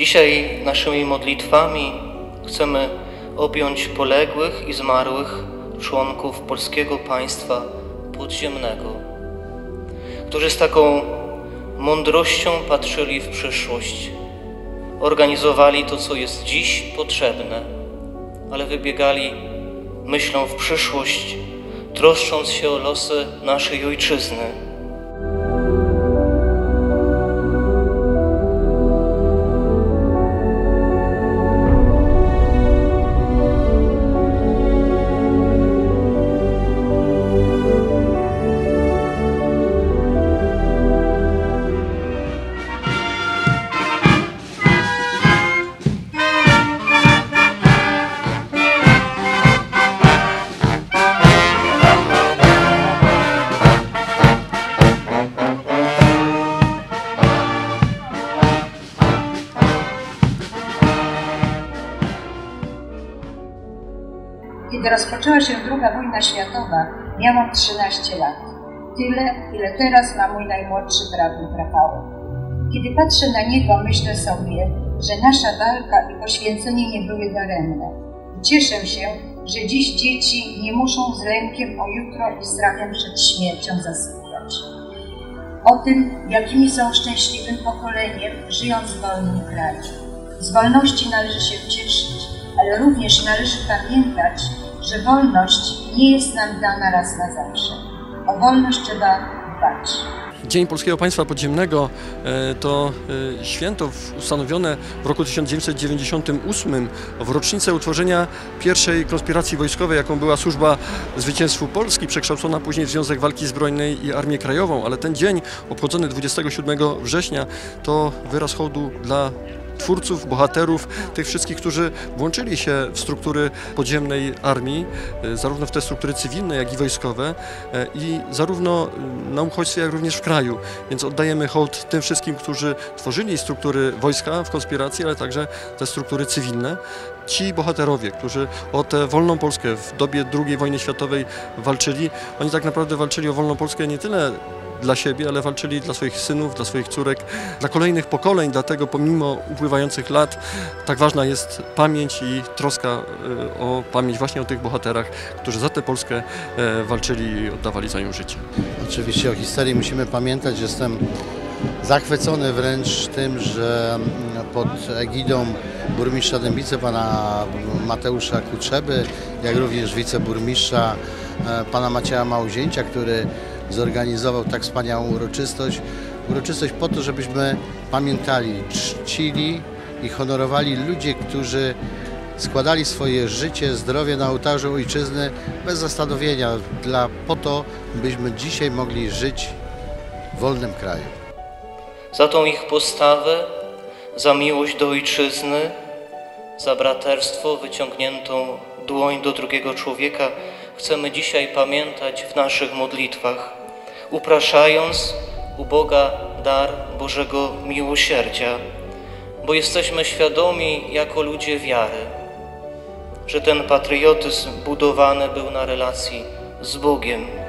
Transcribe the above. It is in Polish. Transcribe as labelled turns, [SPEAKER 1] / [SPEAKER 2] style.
[SPEAKER 1] Dzisiaj naszymi modlitwami chcemy objąć poległych i zmarłych członków polskiego państwa podziemnego, którzy z taką mądrością patrzyli w przyszłość, organizowali to, co jest dziś potrzebne, ale wybiegali myślą w przyszłość, troszcząc się o losy naszej ojczyzny.
[SPEAKER 2] Kiedy rozpoczęła się II wojna światowa, miałam 13 lat. Tyle, ile teraz ma mój najmłodszy brat Rafał. Kiedy patrzę na niego, myślę sobie, że nasza walka i poświęcenie nie były daremne. Cieszę się, że dziś dzieci nie muszą z lękiem o jutro i strachem przed śmiercią zasypiać. O tym, jakimi są szczęśliwym pokoleniem, żyjąc w wolnym kraju. Z wolności należy się cieszyć, ale również należy pamiętać, że wolność nie jest nam dana raz na zawsze. O wolność trzeba dbać.
[SPEAKER 3] Dzień Polskiego Państwa Podziemnego e, to e, święto ustanowione w roku 1998 w rocznicę utworzenia pierwszej konspiracji wojskowej, jaką była Służba Zwycięstwu Polski, przekształcona później w Związek Walki Zbrojnej i Armię Krajową, ale ten dzień obchodzony 27 września to wyraz hołdu dla twórców, bohaterów, tych wszystkich, którzy włączyli się w struktury podziemnej armii, e, zarówno w te struktury cywilne, jak i wojskowe e, i zarówno na uchodźstwie, jak również w kraju. Więc oddajemy hołd tym wszystkim, którzy tworzyli struktury wojska w konspiracji, ale także te struktury cywilne. Ci bohaterowie, którzy o tę wolną Polskę w dobie II wojny światowej walczyli, oni tak naprawdę walczyli o wolną Polskę nie tyle dla siebie, ale walczyli dla swoich synów, dla swoich córek, dla kolejnych pokoleń. Dlatego pomimo upływających lat tak ważna jest pamięć i troska e, o pamięć właśnie o tych bohaterach, którzy za tę Polskę e, walczyli i oddawali za nią życie.
[SPEAKER 4] Oczywiście o historii musimy pamiętać. Jestem zachwycony wręcz tym, że pod egidą burmistrza Dębicy, pana Mateusza Kutrzeby, jak również wiceburmistrza e, pana Macieja Małzięcia, który zorganizował tak wspaniałą uroczystość. Uroczystość po to, żebyśmy pamiętali, czcili i honorowali ludzi, którzy składali swoje życie, zdrowie na ołtarzu ojczyzny bez zastanowienia, dla, po to, byśmy dzisiaj mogli żyć w wolnym kraju.
[SPEAKER 1] Za tą ich postawę, za miłość do ojczyzny, za braterstwo, wyciągniętą dłoń do drugiego człowieka chcemy dzisiaj pamiętać w naszych modlitwach upraszając u Boga dar Bożego miłosierdzia, bo jesteśmy świadomi jako ludzie wiary, że ten patriotyzm budowany był na relacji z Bogiem.